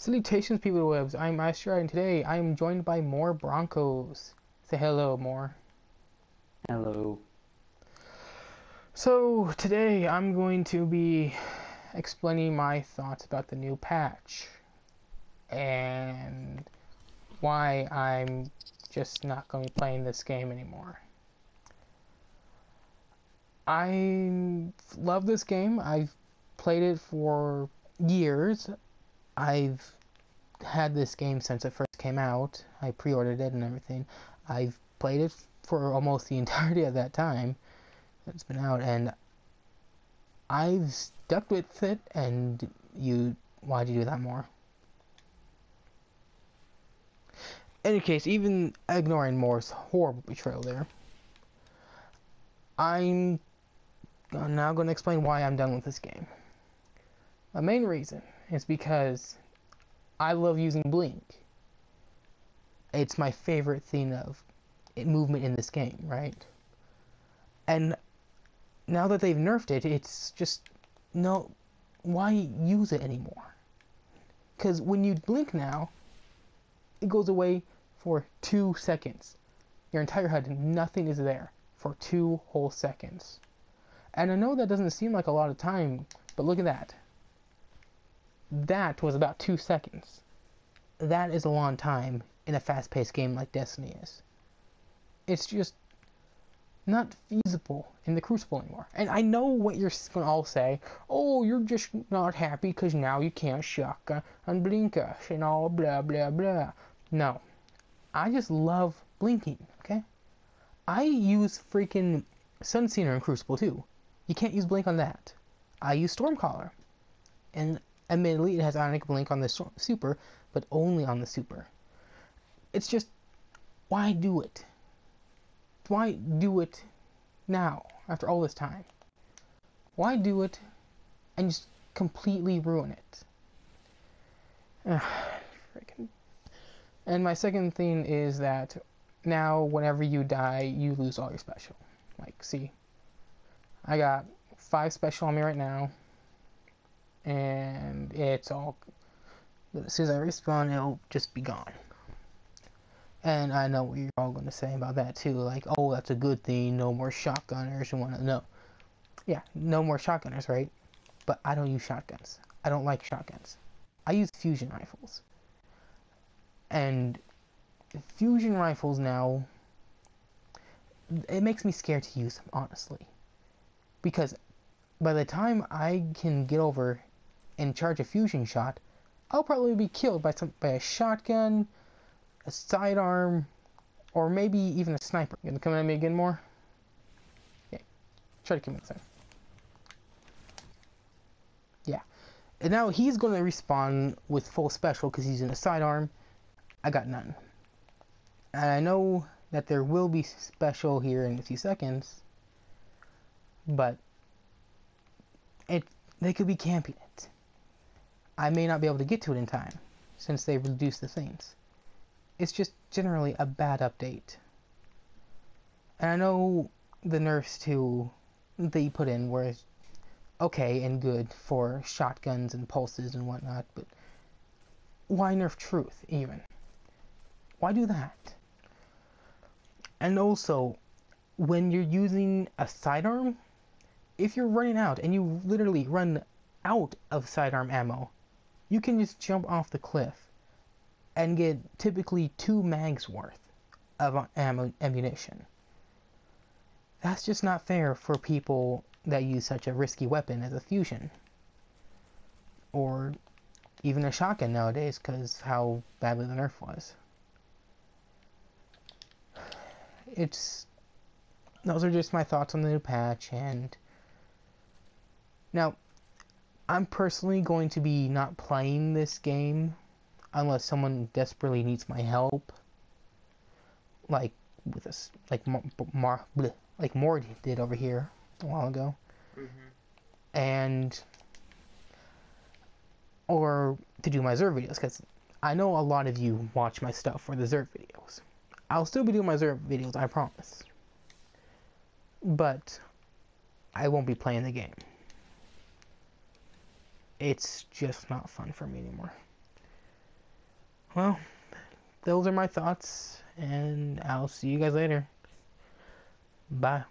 Salutations, people of the webs. I'm Master, and today I am joined by more Broncos. Say hello, more. Hello. So today I'm going to be explaining my thoughts about the new patch and why I'm just not going to be playing this game anymore. I love this game. I've played it for years. I've had this game since it first came out. I pre-ordered it and everything. I've played it for almost the entirety of that time it's been out, and I've stuck with it. And you, why'd you do that more? In any case, even ignoring Moore's horrible betrayal there, I'm now going to explain why I'm done with this game. The main reason is because I love using Blink. It's my favorite thing of eh, movement in this game, right? And now that they've nerfed it, it's just no. Why use it anymore? Because when you blink now, it goes away for two seconds. Your entire HUD, nothing is there for two whole seconds. And I know that doesn't seem like a lot of time, but look at that. That was about two seconds. That is a long time in a fast paced game like Destiny is. It's just not feasible in the Crucible anymore. And I know what you're going to all say. Oh, you're just not happy because now you can't shotgun and blink and all blah blah blah. No. I just love blinking, okay? I use freaking Sunsinger in Crucible too. You can't use blink on that. I use Stormcaller. And admittedly, it has Ionic Blink on the super, but only on the super. It's just, why do it? Why do it now, after all this time? Why do it and just completely ruin it? And my second thing is that now, whenever you die, you lose all your special. Like, see, I got five special on me right now, and it's all. As soon as I respawn, it'll just be gone. And I know what you're all going to say about that too. Like, oh, that's a good thing. No more shotgunners and whatnot. No. Yeah, no more shotgunners, right? But I don't use shotguns. I don't like shotguns. I use fusion rifles. And fusion rifles now, it makes me scared to use them, honestly. Because by the time I can get over and charge a fusion shot, I'll probably be killed by some by a shotgun a sidearm, or maybe even a sniper. You gonna come at me again more? Yeah. Try to kill me this time. Yeah. And now he's gonna respawn with full special because he's in a sidearm. I got none. And I know that there will be special here in a few seconds, but it they could be camping it. I may not be able to get to it in time since they've reduced the things it's just generally a bad update. And I know the nerfs too they put in were okay and good for shotguns and pulses and whatnot, but why nerf truth even? Why do that? And also, when you're using a sidearm, if you're running out and you literally run out of sidearm ammo, you can just jump off the cliff and get typically two mags worth of ammunition. That's just not fair for people that use such a risky weapon as a fusion. Or even a shotgun nowadays because how badly the nerf was. It's those are just my thoughts on the new patch and now I'm personally going to be not playing this game unless someone desperately needs my help, like with us, like Mar, Mar bleh, like Mord did over here a while ago, mm-hmm. and or to do my Zerg videos because I know a lot of you watch my stuff for the Zerg videos. I'll still be doing my Zerg videos, I promise. But I won't be playing the game. It's just not fun for me anymore. well, those are my thoughts, and I'll see you guys later. Bye.